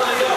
Fire!